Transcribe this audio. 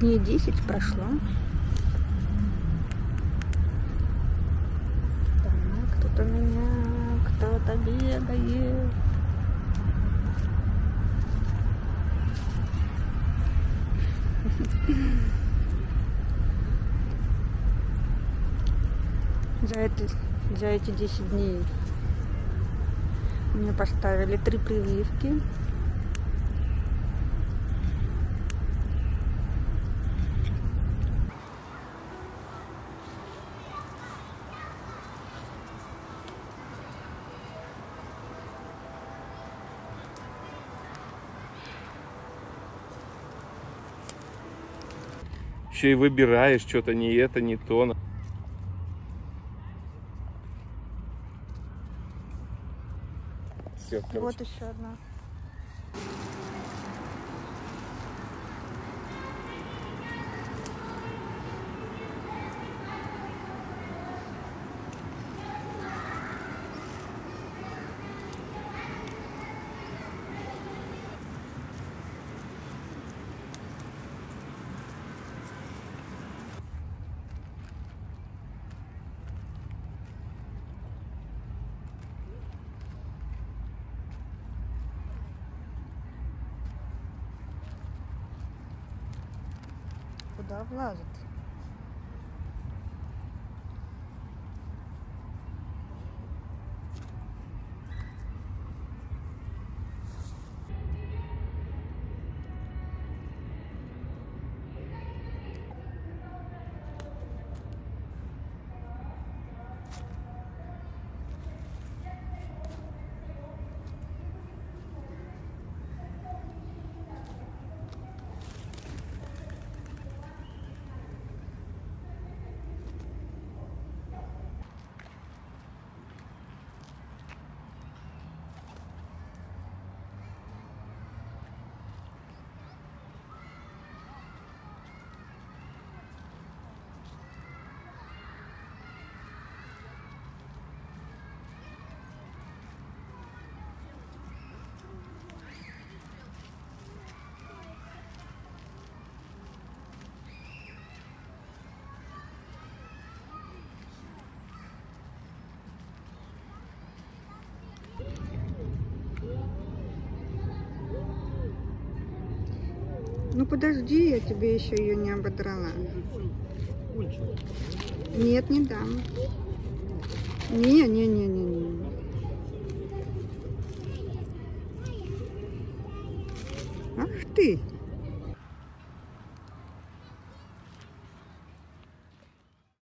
Дней 10 прошло. Так, тут у меня кто-то бегает. За эти, за эти 10 дней мне поставили три прививки. Еще и выбираешь что-то не это, не то. Все. Вот еще одна. Куда влазит? Ну подожди, я тебе еще ее не ободрала. Нет, не дам. Не, не, не, не, не. Ах ты!